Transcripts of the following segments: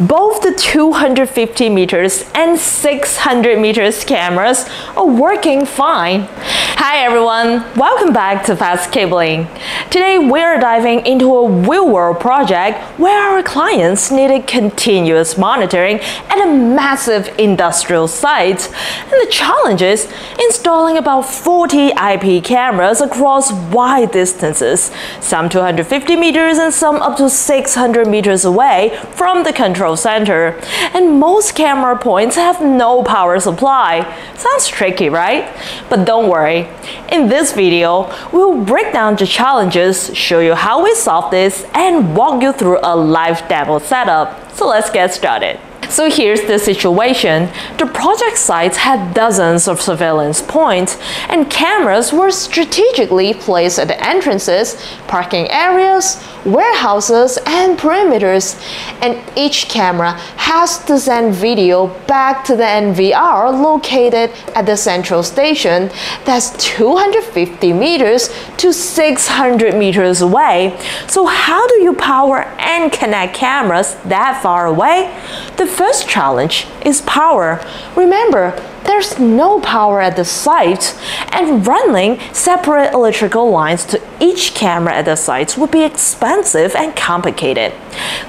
Both the 250 meters and 600 meters cameras are working fine. Hi everyone, welcome back to Fast Cabling. Today we're diving into a real-world project where our clients needed continuous monitoring at a massive industrial site. And the challenge is installing about 40 IP cameras across wide distances, some 250 meters and some up to 600 meters away from the control center. And most camera points have no power supply. Sounds tricky, right? But don't worry. In this video, we'll break down the challenges, show you how we solve this, and walk you through a live demo setup. So let's get started. So here's the situation. The project sites had dozens of surveillance points, and cameras were strategically placed at the entrances, parking areas, warehouses, and perimeters. And each camera has to send video back to the NVR located at the central station that's 250 meters to 600 meters away. So how do you power and connect cameras that far away? The first challenge is power. Remember, there's no power at the site, and running separate electrical lines to each camera at the site would be expensive and complicated.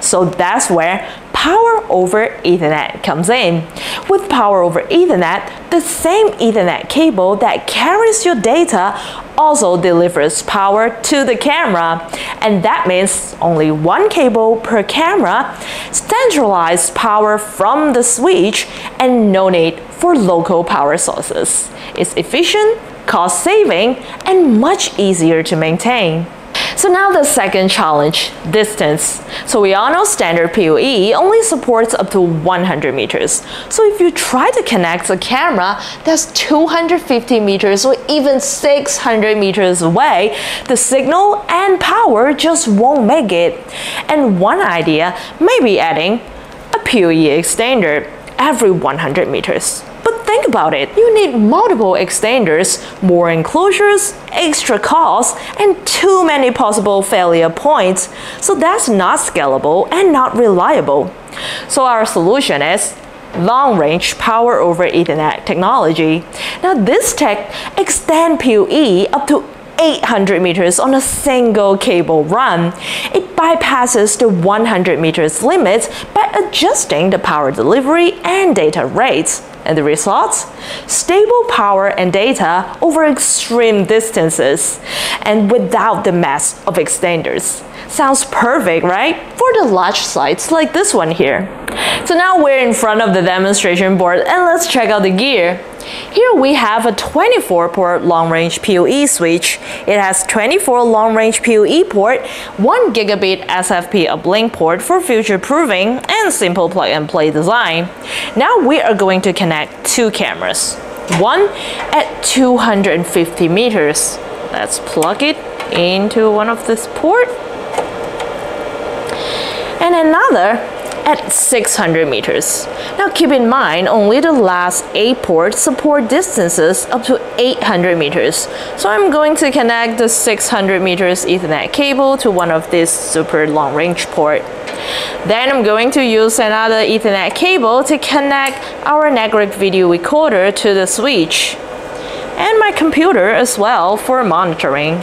So that's where power over Ethernet comes in. With power over Ethernet, the same Ethernet cable that carries your data also delivers power to the camera. And that means only one cable per camera, centralized power from the switch, and no need for local power sources. It's efficient, cost saving, and much easier to maintain. So now the second challenge, distance. So we all know standard PoE only supports up to 100 meters. So if you try to connect a camera that's 250 meters or even 600 meters away, the signal and power just won't make it. And one idea may be adding a PoE extender every 100 meters. But think about it, you need multiple extenders, more enclosures, extra costs, and too many possible failure points. So that's not scalable and not reliable. So our solution is long-range power over Ethernet technology. Now this tech extends PoE up to 800 meters on a single cable run. It bypasses the 100 meters limit by adjusting the power delivery and data rates. And the results? Stable power and data over extreme distances and without the mess of extenders. Sounds perfect, right? For the large sites like this one here. So now we're in front of the demonstration board and let's check out the gear. Here we have a 24-port long-range PoE switch. It has 24 long-range PoE port, 1 gigabit SFP uplink port for future-proofing, and simple plug-and-play design. Now we are going to connect two cameras. One at 250 meters. Let's plug it into one of this port. And another at 600 meters. Now keep in mind, only the last 8 ports support distances up to 800 meters. So I'm going to connect the 600 meters Ethernet cable to one of these super long range port. Then I'm going to use another Ethernet cable to connect our network video recorder to the switch. And my computer as well for monitoring.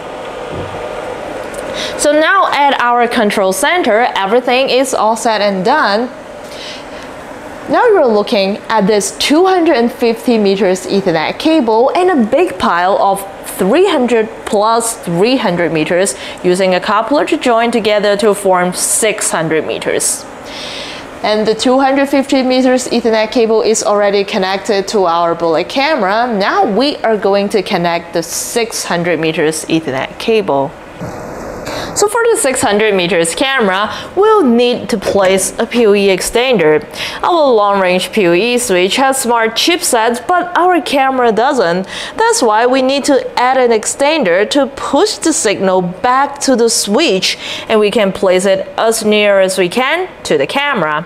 So now at our control center, everything is all set and done. Now you're looking at this 250 meters Ethernet cable and a big pile of 300 plus 300 meters using a coupler to join together to form 600 meters. And the 250 meters Ethernet cable is already connected to our bullet camera. Now we are going to connect the 600 meters Ethernet cable. So for the 600 meters camera, we'll need to place a PoE extender. Our long-range PoE switch has smart chipsets, but our camera doesn't. That's why we need to add an extender to push the signal back to the switch, and we can place it as near as we can to the camera.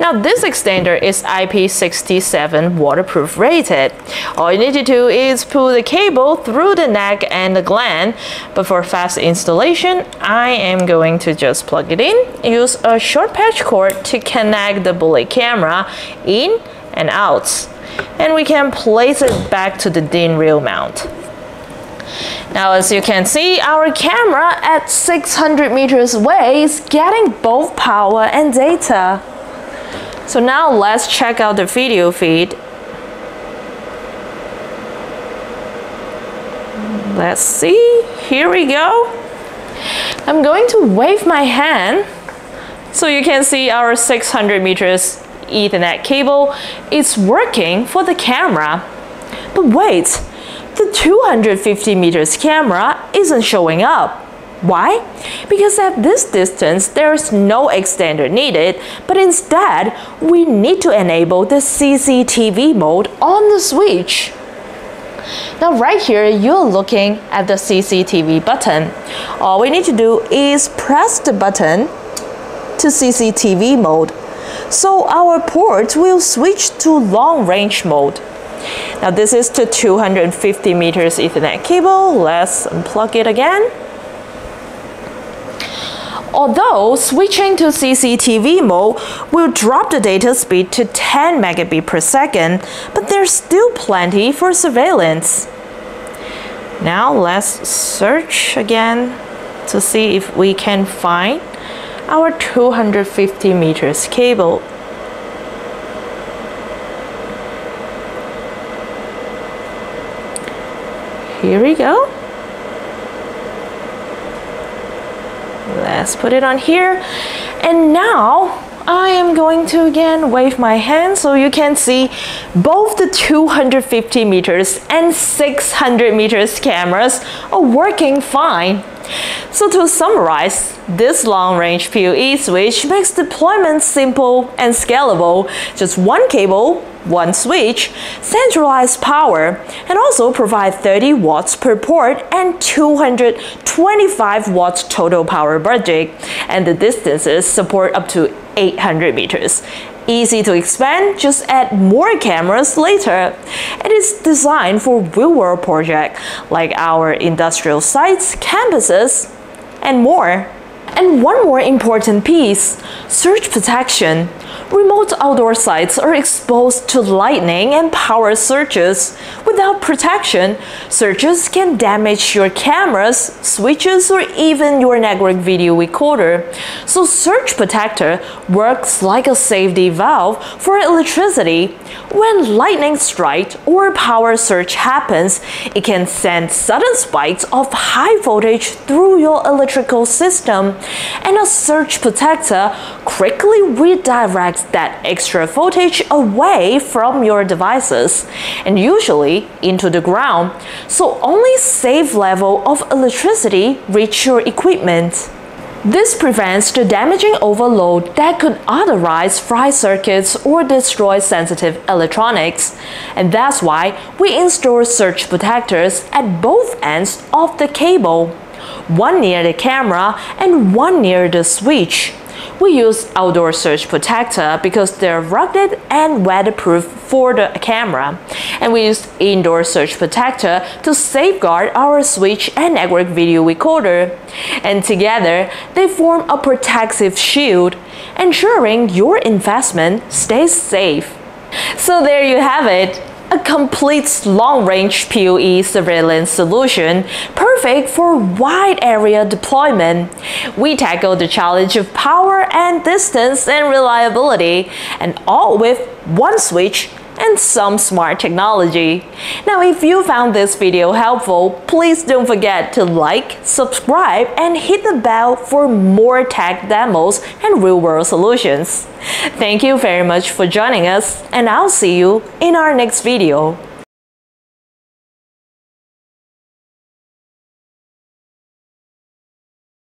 Now this extender is IP67 waterproof rated. All you need to do is pull the cable through the neck and the gland, but for fast installation, I am going to just plug it in, use a short patch cord to connect the bullet camera in and out. And we can place it back to the DIN rail mount. Now as you can see, our camera at 600 meters away is getting both power and data. So now let's check out the video feed. Let's see, here we go. I'm going to wave my hand so you can see our 600 meters ethernet cable is working for the camera. But wait, the 250 meters camera isn't showing up. Why? Because at this distance, there's no extender needed, but instead, we need to enable the CCTV mode on the switch. Now right here, you're looking at the CCTV button. All we need to do is press the button to CCTV mode. So our port will switch to long range mode. Now this is the 250 meters ethernet cable. Let's unplug it again. Although switching to CCTV mode will drop the data speed to 10 megabit per second, but there's still plenty for surveillance. Now let's search again to see if we can find our 250 meters cable. Here we go. Let's put it on here. And now I am going to again wave my hand so you can see both the 250 meters and 600 meters cameras are working fine. So to summarize, this long-range PoE switch makes deployment simple and scalable. Just one cable, one switch, centralized power, and also provide 30 watts per port and 225 watts total power budget. And the distances support up to 800 meters. Easy to expand, just add more cameras later. It is designed for real-world projects like our industrial sites, campuses, and more. And one more important piece, surge protection. Remote outdoor sites are exposed to lightning and power surges. Without protection, surges can damage your cameras, switches, or even your network video recorder. So Surge Protector works like a safety valve for electricity. When lightning strikes or power surge happens, it can send sudden spikes of high voltage through your electrical system, and a surge protector quickly redirects that extra voltage away from your devices and usually into the ground, so only safe level of electricity reach your equipment. This prevents the damaging overload that could otherwise fry circuits or destroy sensitive electronics. And that's why we install surge protectors at both ends of the cable, one near the camera and one near the switch. We use outdoor surge protector because they're rugged and weatherproof for the camera. And we use indoor surge protector to safeguard our switch and network video recorder. And together, they form a protective shield, ensuring your investment stays safe. So there you have it a complete long-range PoE surveillance solution perfect for wide area deployment. We tackle the challenge of power and distance and reliability, and all with one switch and some smart technology. Now if you found this video helpful, please don't forget to like, subscribe, and hit the bell for more tech demos and real-world solutions. Thank you very much for joining us, and I'll see you in our next video.